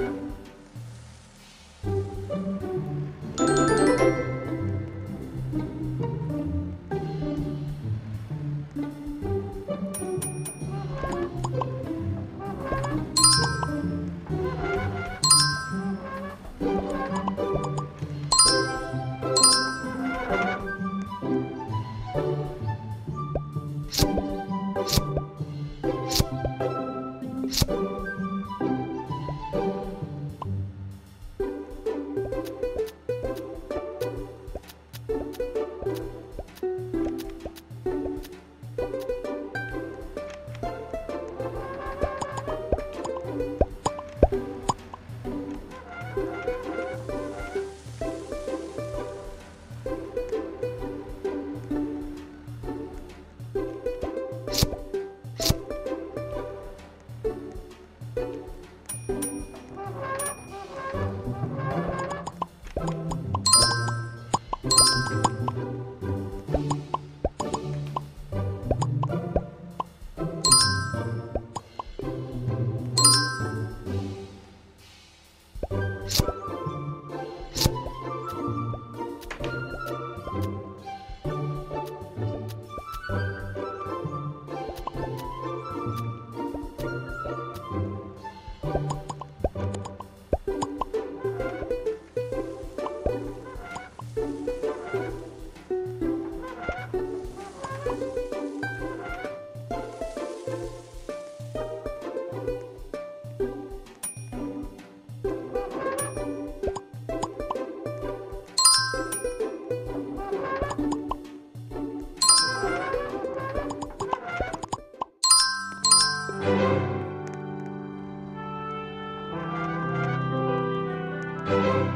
you you